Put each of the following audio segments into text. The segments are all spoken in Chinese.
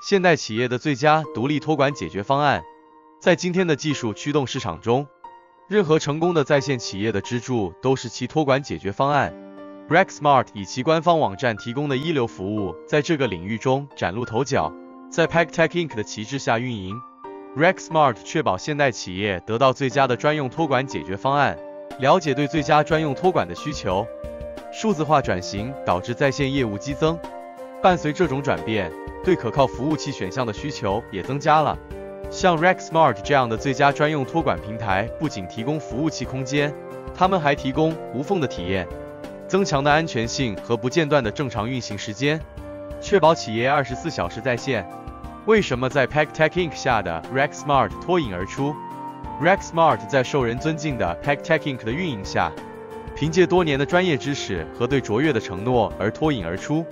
现代企业的最佳独立托管解决方案。在今天的技术驱动市场中，任何成功的在线企业的支柱都是其托管解决方案。RackSmart 以其官方网站提供的一流服务，在这个领域中崭露头角。在 p a c t e c h Inc 的旗帜下运营，RackSmart 确保现代企业得到最佳的专用托管解决方案。了解对最佳专用托管的需求。数字化转型导致在线业务激增，伴随这种转变，对可靠服务器选项的需求也增加了。像 RackSmart 这样的最佳专用托管平台，不仅提供服务器空间，他们还提供无缝的体验、增强的安全性和不间断的正常运行时间，确保企业二十四小时在线。为什么在 PackTech Inc 下的 RackSmart 脱颖而出？RackSmart 在受人尊敬的 PackTech Inc 的运营下。凭借多年的专业知识和对卓越的承诺而脱颖而出。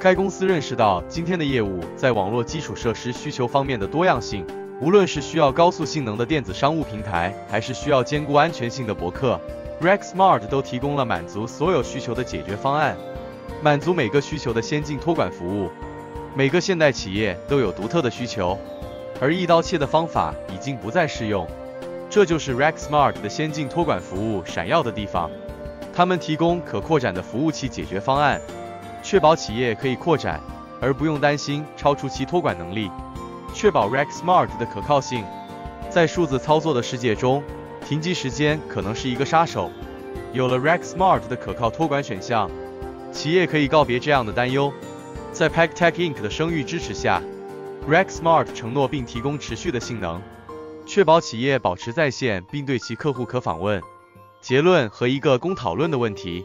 该公司认识到今天的业务在网络基础设施需求方面的多样性，无论是需要高速性能的电子商务平台，还是需要兼顾安全性的博客，RackSmart 都提供了满足所有需求的解决方案，满足每个需求的先进托管服务。每个现代企业都有独特的需求，而一刀切的方法已经不再适用。这就是 RackSmart 的先进托管服务闪耀的地方。他们提供可扩展的服务器解决方案，确保企业可以扩展，而不用担心超出其托管能力，确保 RackSmart 的可靠性。在数字操作的世界中，停机时间可能是一个杀手。有了 RackSmart 的可靠托管选项，企业可以告别这样的担忧。在 PackTech Inc 的声誉支持下，RackSmart 承诺并提供持续的性能，确保企业保持在线并对其客户可访问。结论和一个供讨论的问题：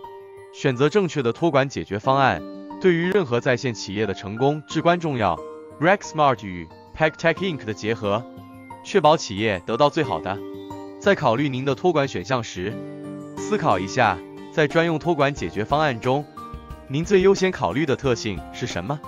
选择正确的托管解决方案，对于任何在线企业的成功至关重要。RackSmart 与 PackTech Inc 的结合，确保企业得到最好的。在考虑您的托管选项时，思考一下，在专用托管解决方案中，您最优先考虑的特性是什么？